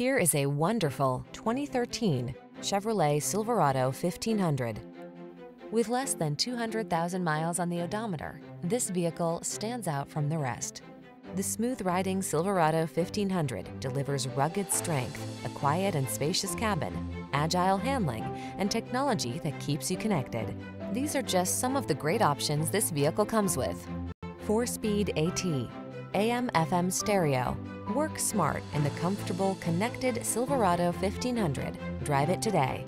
Here is a wonderful 2013 Chevrolet Silverado 1500. With less than 200,000 miles on the odometer, this vehicle stands out from the rest. The smooth-riding Silverado 1500 delivers rugged strength, a quiet and spacious cabin, agile handling, and technology that keeps you connected. These are just some of the great options this vehicle comes with. Four-speed AT, AM-FM stereo. Work smart in the comfortable, connected Silverado 1500. Drive it today.